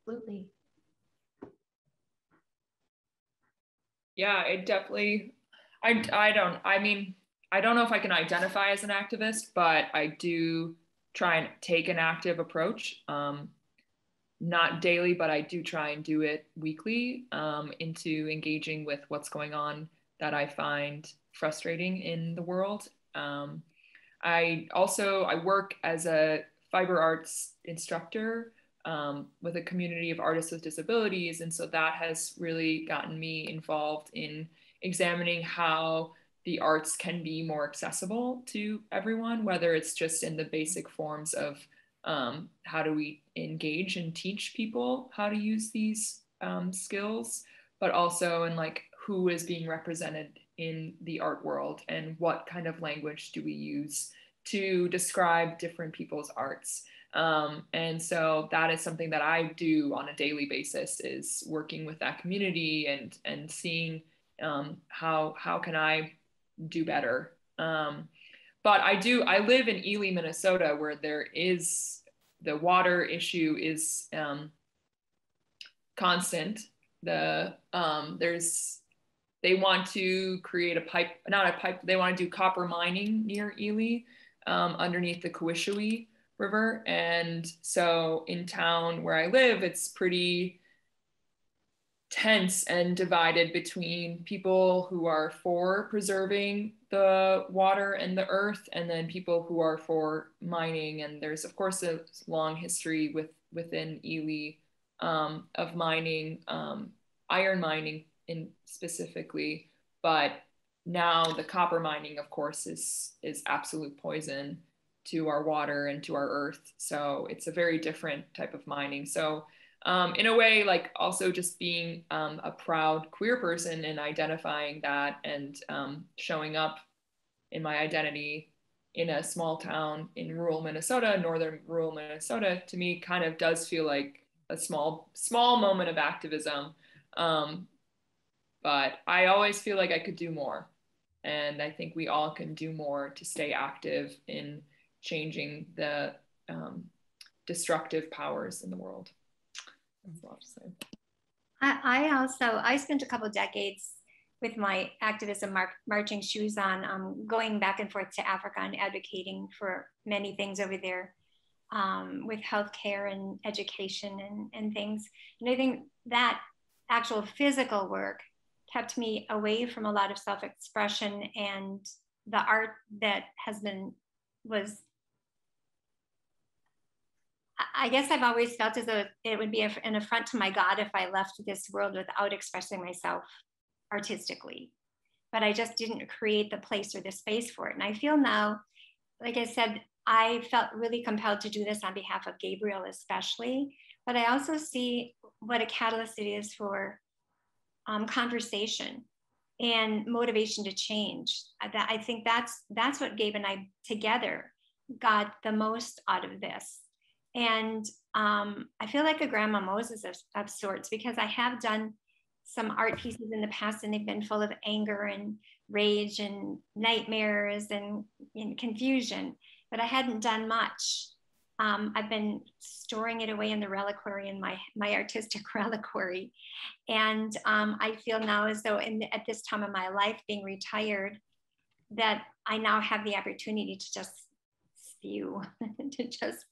Speaker 1: Absolutely.
Speaker 4: Yeah, it definitely, I, I don't, I mean, I don't know if I can identify as an activist, but I do try and take an active approach. Um, not daily, but I do try and do it weekly um, into engaging with what's going on that I find frustrating in the world. Um, I also I work as a fiber arts instructor um, with a community of artists with disabilities, and so that has really gotten me involved in examining how the arts can be more accessible to everyone, whether it's just in the basic forms of um, how do we engage and teach people how to use these um, skills, but also in like who is being represented in the art world and what kind of language do we use to describe different people's arts. Um, and so that is something that I do on a daily basis is working with that community and and seeing um, how how can I do better. Um, but I do I live in Ely, Minnesota, where there is the water issue is um, constant. The um, there's they want to create a pipe, not a pipe. They want to do copper mining near Ely, um, underneath the Kawishiwi River, and so in town where I live, it's pretty tense and divided between people who are for preserving the water and the earth and then people who are for mining. And there's of course a long history with within Ely um, of mining um, iron mining in specifically. But now the copper mining of course is is absolute poison to our water and to our earth. So it's a very different type of mining. So um, in a way, like also just being um, a proud queer person and identifying that and um, showing up in my identity in a small town in rural Minnesota, northern rural Minnesota, to me kind of does feel like a small, small moment of activism. Um, but I always feel like I could do more. And I think we all can do more to stay active in changing the um, destructive powers in the world.
Speaker 3: I, I also I spent a couple decades with my activism mar- marching shoes on, um, going back and forth to Africa and advocating for many things over there um, with healthcare and education and, and things. And I think that actual physical work kept me away from a lot of self-expression and the art that has been was I guess I've always felt as though it would be an affront to my God if I left this world without expressing myself artistically. But I just didn't create the place or the space for it. And I feel now, like I said, I felt really compelled to do this on behalf of Gabriel, especially. But I also see what a catalyst it is for um, conversation and motivation to change. That I think that's that's what Gabe and I together got the most out of this and um, I feel like a grandma Moses of, of sorts because I have done some art pieces in the past and they've been full of anger and rage and nightmares and, and confusion, but I hadn't done much. Um, I've been storing it away in the reliquary in my, my artistic reliquary. And um, I feel now as though in, at this time of my life, being retired, that I now have the opportunity to just spew, to just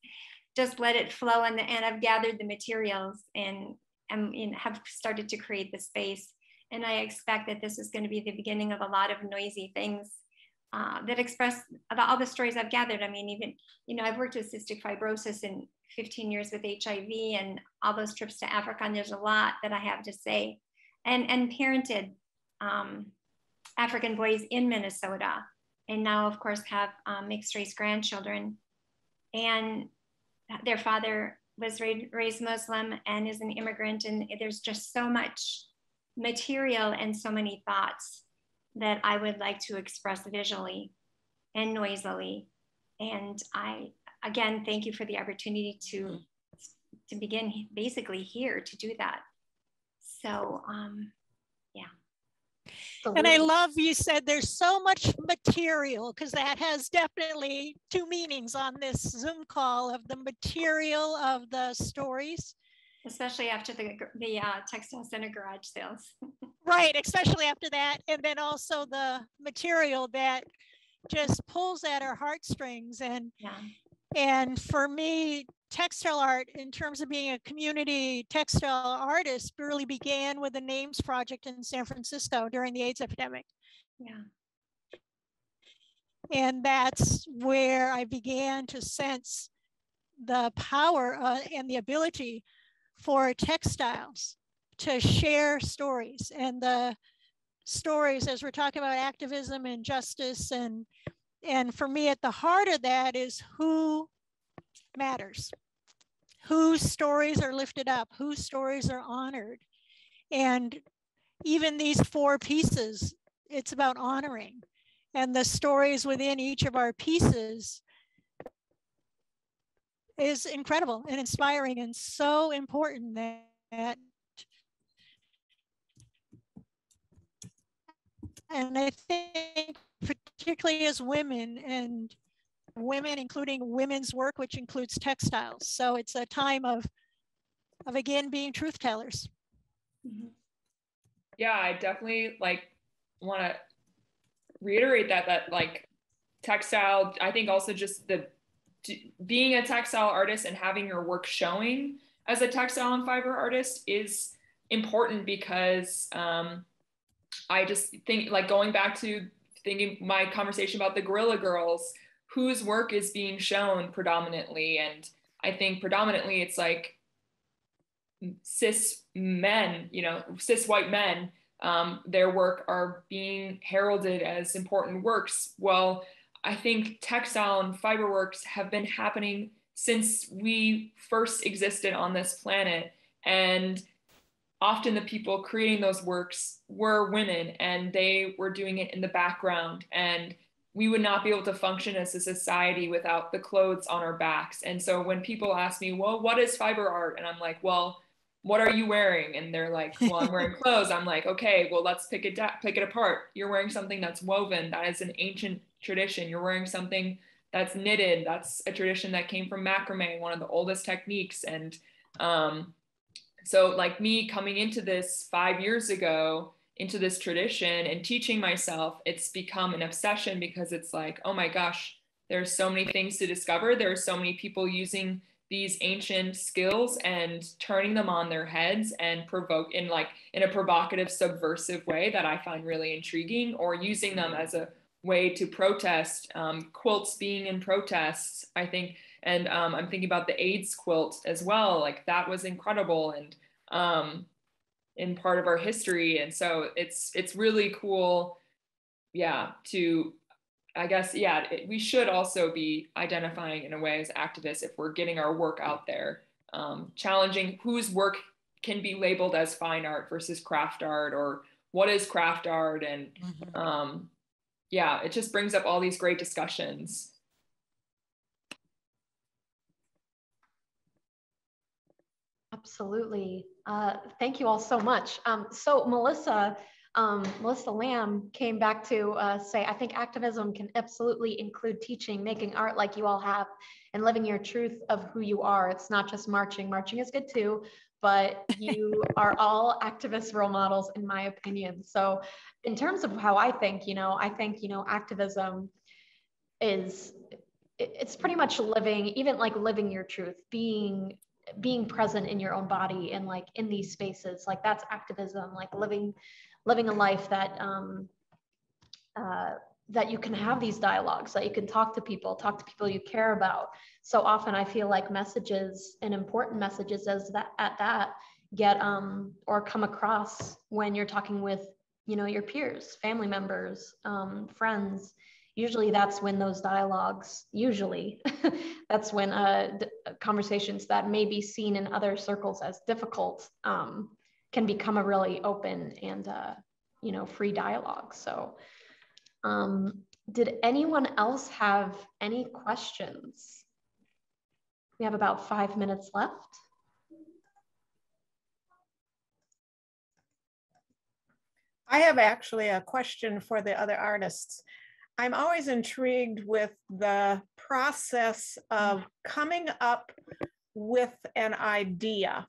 Speaker 3: just let it flow and, and I've gathered the materials and, and, and have started to create the space. And I expect that this is going to be the beginning of a lot of noisy things uh, that express about all the stories I've gathered. I mean, even, you know, I've worked with cystic fibrosis in 15 years with HIV and all those trips to Africa. And there's a lot that I have to say and, and parented um, African boys in Minnesota. And now of course have um, mixed race grandchildren. And their father was raised Muslim and is an immigrant. And there's just so much material and so many thoughts that I would like to express visually and noisily. And I, again, thank you for the opportunity to, to begin basically here to do that. So, um.
Speaker 2: And I love you said there's so much material because that has definitely two meanings on this Zoom call of the material of the stories.
Speaker 3: Especially after the, the uh, textile center garage sales.
Speaker 2: right, especially after that. And then also the material that just pulls at our heartstrings. And, yeah. and for me textile art in terms of being a community textile artist really began with the names project in san francisco during the aids epidemic
Speaker 3: Yeah.
Speaker 2: and that's where i began to sense the power uh, and the ability for textiles to share stories and the stories as we're talking about activism and justice and and for me at the heart of that is who matters whose stories are lifted up whose stories are honored. And even these four pieces it's about honoring. And the stories within each of our pieces is incredible and inspiring and so important that and I think particularly as women and women, including women's work, which includes textiles. So it's a time of, of again, being truth tellers.
Speaker 3: Mhm.
Speaker 4: Yeah, I definitely like want to reiterate that that like textile. I think also just the d- being a textile artist and having your work showing as a textile and fiber artist is important because um, I just think like going back to thinking my conversation about the Guerrilla Girls, whose work is being shown predominantly, and I think predominantly it's like cis men, you know, cis white men. Um, their work are being heralded as important works. Well, I think textile and fiber works have been happening since we first existed on this planet, and often the people creating those works were women and they were doing it in the background and we would not be able to function as a society without the clothes on our backs. And so when people ask me well what is fiber art? And i'm like well what are you wearing? And they're like well i'm wearing clothes. I'm like okay well let's pick it da- pick it apart. You're wearing something that's woven. That is an ancient tradition. You're wearing something that's knitted. That's a tradition that came from macrame one of the oldest techniques. And um, so like me coming into this five years ago into this tradition and teaching myself it's become an obsession because it's like oh my gosh there's so many things to discover. There are so many people using these ancient skills and turning them on their heads and provoke in like in a provocative subversive way that i find really intriguing or using them as a way to protest um, quilts being in protests i think. And um, i'm thinking about the aids quilt as well. Like that was incredible. And um, in part of our history and so it's it's really cool yeah to i guess yeah it, we should also be identifying in a way as activists if we're getting our work out there um, challenging whose work can be labeled as fine art versus craft art or what is craft art and
Speaker 2: Mm-hmm.
Speaker 4: um, yeah it just brings up all these great discussions
Speaker 1: Absolutely. Uh, thank you all so much. Um, so Melissa, um, Melissa Lamb came back to uh, say, I think activism can absolutely include teaching, making art like you all have, and living your truth of who you are. It's not just marching. Marching is good too, but you are all activist role models, in my opinion. So, in terms of how I think, you know, I think, you know, activism is it's pretty much living even like living your truth being being present in your own body and like in these spaces like that's activism like living living a life that um uh that you can have these dialogues that you can talk to people talk to people you care about. So often i feel like messages and important messages as that at that get um or come across when you're talking with you know your peers family members um, friends usually that's when those dialogues usually that's when uh, conversations that may be seen in other circles as difficult um, can become a really open and uh, you know free dialogue. So um, did anyone else have any questions? We have about five minutes left.
Speaker 5: I have actually a question for the other artists. I'm always intrigued with the process of coming up with an idea.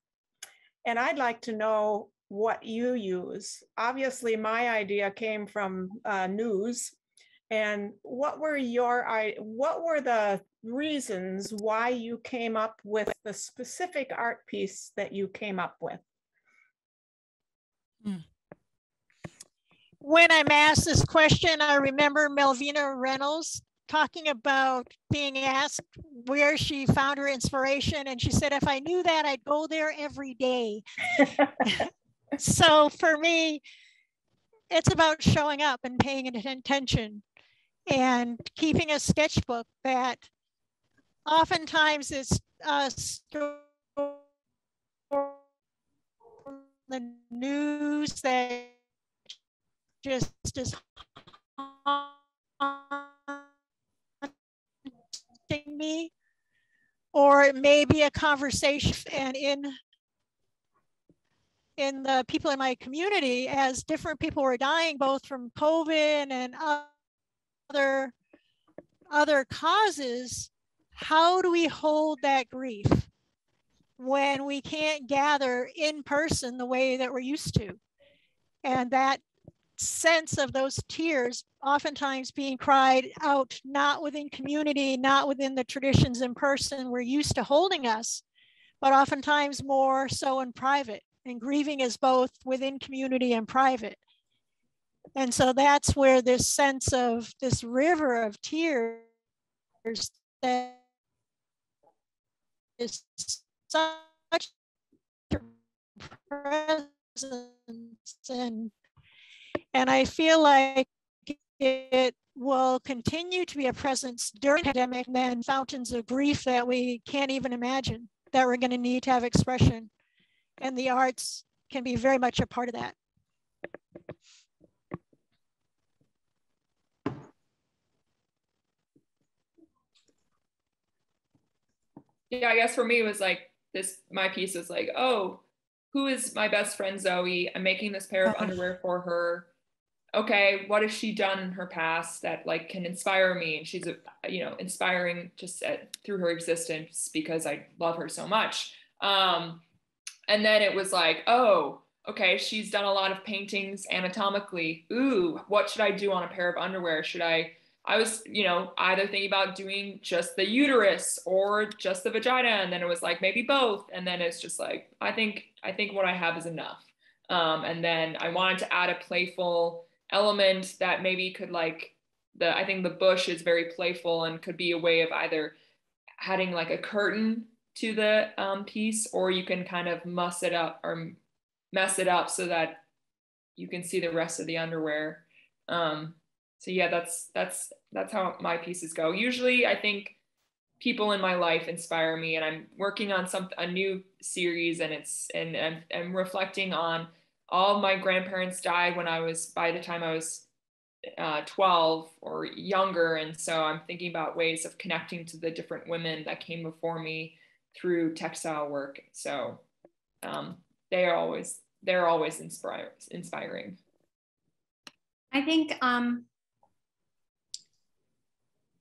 Speaker 5: And I'd like to know what you use. Obviously, my idea came from uh, news. And what were your, I, what were the, reasons why you came up with the specific art piece that you came up with.
Speaker 2: When I'm asked this question, I remember Malvina Reynolds talking about being asked where she found her inspiration. And she said, if I knew that, I'd go there every day. so for me, it's about showing up and paying attention and keeping a sketchbook that oftentimes is uh, the news that just is me or it may be a conversation and in in the people in my community as different people were dying both from covid and other other causes. How do we hold that grief when we can't gather in person the way that we're used to? And that sense of those tears oftentimes being cried out, not within community, not within the traditions in person we're used to holding us, but oftentimes more so in private. And grieving is both within community and private. And so that's where this sense of this river of tears that is such presence and and I feel like it will continue to be a presence during the pandemic and then fountains of grief that we can't even imagine that we're going to need to have expression. And the arts can be very much a part of that.
Speaker 4: Yeah, I guess for me it was like this my piece was like, oh, who is my best friend Zoe? I'm making this pair of uh-huh. underwear for her okay, what has she done in her past that like can inspire me? And she's, a, you know, inspiring just at, through her existence because I love her so much. Um, and then it was like, oh, okay, she's done a lot of paintings anatomically. Ooh, what should I do on a pair of underwear? Should I? I was, you know, either thinking about doing just the uterus or just the vagina, and then it was like maybe both, and then it's just like I think I think what I have is enough. Um, and then I wanted to add a playful element that maybe could like the I think the bush is very playful and could be a way of either adding like a curtain to the um, piece or you can kind of muss it up or mess it up so that you can see the rest of the underwear. Um, so yeah, that's that's that's how my pieces go. Usually, I think people in my life inspire me, and I'm working on some a new series, and it's and and I'm reflecting on all my grandparents died when I was, by the time I was uh, 12 or younger. And so I'm thinking about ways of connecting to the different women that came before me through textile work. So um, they are always, they're always inspire, inspiring.
Speaker 3: I think um,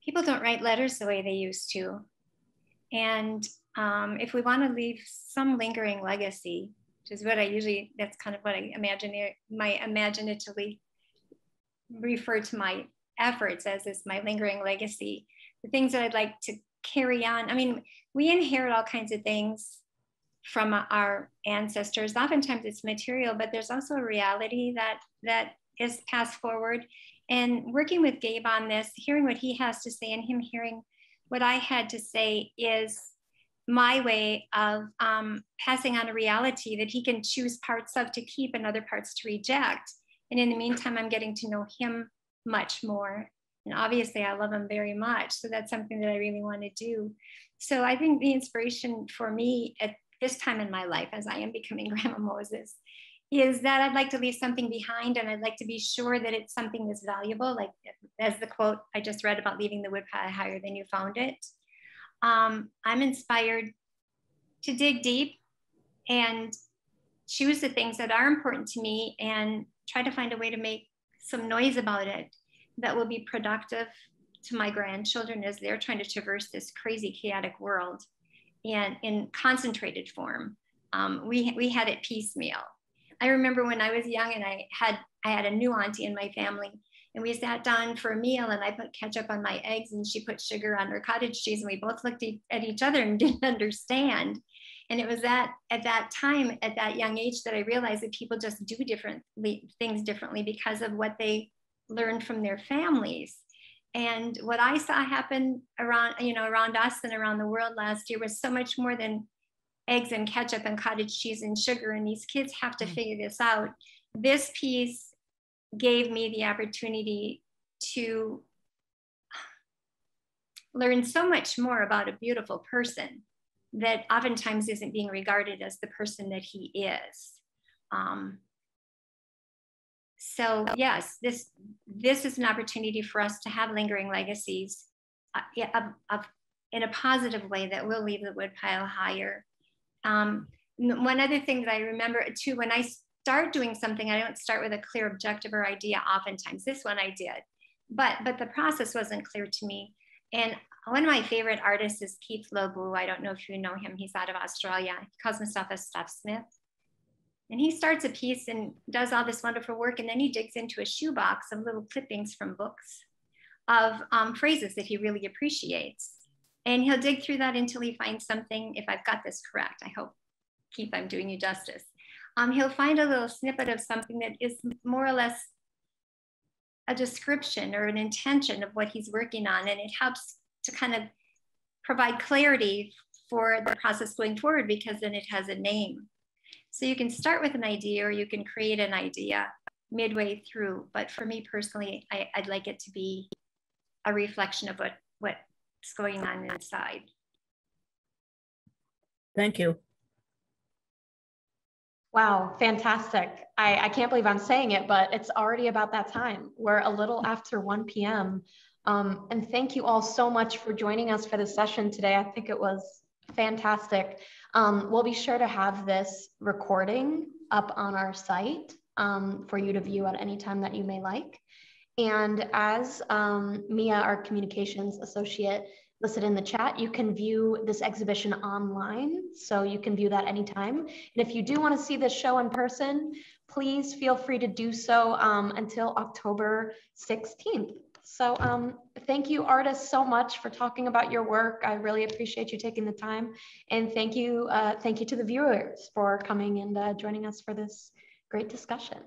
Speaker 3: people don't write letters the way they used to. And um, if we want to leave some lingering legacy, which is what I usually, that's kind of what I imagine, my imaginatively refer to my efforts as is my lingering legacy. The things that I'd like to carry on. I mean, we inherit all kinds of things from our ancestors. Oftentimes it's material, but there's also a reality that that is passed forward. And working with Gabe on this, hearing what he has to say and him hearing what I had to say is my way of um, passing on a reality that he can choose parts of to keep and other parts to reject. And in the meantime, I'm getting to know him much more. And obviously, I love him very much. So that's something that I really want to do. So I think the inspiration for me at this time in my life, as I am becoming Grandma Moses, is that I'd like to leave something behind and I'd like to be sure that it's something that's valuable. Like, as the quote I just read about leaving the wood pile higher than you found it um, I'm inspired to dig deep and choose the things that are important to me and try to find a way to make some noise about it that will be productive to my grandchildren as they're trying to traverse this crazy chaotic world and in concentrated form. Um, we, we had it piecemeal. I remember when i was young and i had i had a new auntie in my family And we sat down for a meal and I put ketchup on my eggs and she put sugar on her cottage cheese. And we both looked at each other and didn't understand. And it was that at that time, at that young age, that I realized that people just do different things differently because of what they learned from their families. And what I saw happen around, you know, around us and around the world last year was so much more than eggs and ketchup and cottage cheese and sugar. And these kids have to mm. figure this out. This piece gave me the opportunity to learn so much more about a beautiful person that oftentimes isn't being regarded as the person that he is. Um, so yes, this this is an opportunity for us to have lingering legacies uh, of, of, in a positive way that will leave the woodpile higher. Um, one other thing that I remember too, when I start doing something, I don't start with a clear objective or idea. Oftentimes, this one I did, but but the process wasn't clear to me. And one of my favorite artists is Keith Lo Bue. I don't know if you know him. He's out of Australia. He calls himself a stuff smith. And he starts a piece and does all this wonderful work. And then he digs into a shoebox of little clippings from books of um, phrases that he really appreciates. And he'll dig through that until he finds something, if I've got this correct, I hope, Keith, I'm doing you justice. Um, he'll find a little snippet of something that is more or less a description or an intention of what he's working on. And it helps to kind of provide clarity for the process going forward because then it has a name. So you can start with an idea or you can create an idea midway through. But for me personally, I, would like it to be a reflection of what, what's going on inside.
Speaker 5: Thank you.
Speaker 1: Wow, fantastic. I, I can't believe I'm saying it, but it's already about that time. We're a little after 1 p.m. Um, and thank you all so much for joining us for this session today. I think it was fantastic. Um, we'll be sure to have this recording up on our site um, for you to view at any time that you may like. And as um, Mia, our communications associate, listed in the chat, you can view this exhibition online. So you can view that anytime. And if you do want to see this show in person, please feel free to do so um, until October 16th. So um, thank you, artists, so much for talking about your work. I really appreciate you taking the time. And thank you, uh, thank you to the viewers for coming and uh, joining us for this great discussion.